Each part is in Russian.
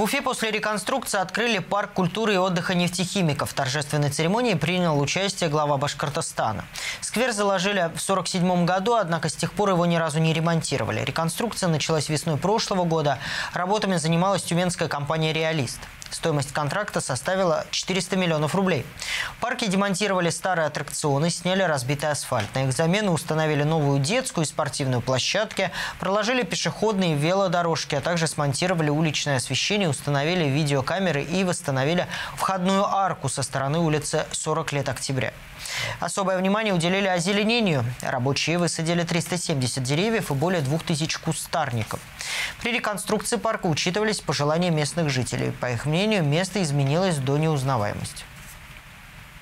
В Уфе после реконструкции открыли парк культуры и отдыха нефтехимиков. В торжественной церемонии принял участие глава Башкортостана. Сквер заложили в 1947 году, однако с тех пор его ни разу не ремонтировали. Реконструкция началась весной прошлого года. Работами занималась тюменская компания «Реалист». Стоимость контракта составила 400 миллионов рублей. В парке демонтировали старые аттракционы, сняли разбитый асфальт. На их замену установили новую детскую и спортивную площадки, проложили пешеходные велодорожки, а также смонтировали уличное освещение, установили видеокамеры и восстановили входную арку со стороны улицы 40 лет октября. Особое внимание уделили озеленению. Рабочие высадили 370 деревьев и более 2000 кустарников. При реконструкции парка учитывались пожелания местных жителей. По их мнению, место изменилось до неузнаваемости.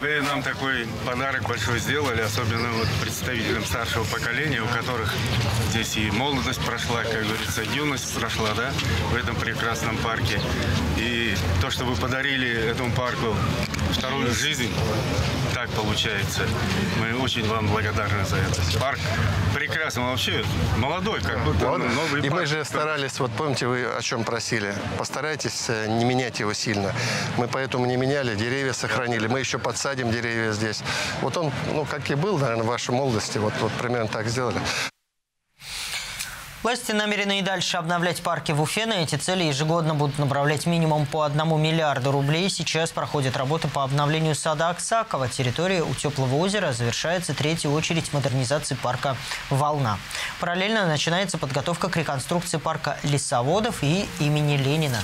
Вы нам такой подарок большой сделали, особенно вот представителям старшего поколения, у которых здесь и молодость прошла, как говорится, юность прошла, да, в этом прекрасном парке. То, что вы подарили этому парку вторую жизнь, так получается. Мы очень вам благодарны за это. Парк прекрасный, вообще молодой, как будто Вот. новый И парк. мы же старались, вот помните, вы о чем просили? Постарайтесь э, не менять его сильно. Мы поэтому не меняли, деревья сохранили. Мы еще подсадим деревья здесь. Вот он, ну, как и был, наверное, в вашей молодости, вот, вот примерно так сделали. Власти намерены и дальше обновлять парки в Уфе. На эти цели ежегодно будут направлять минимум по одному миллиарду рублей. Сейчас проходят работы по обновлению сада Аксакова. Территория у Теплого озера завершается третья очередь модернизации парка «Волна». Параллельно начинается подготовка к реконструкции парка лесоводов и имени Ленина.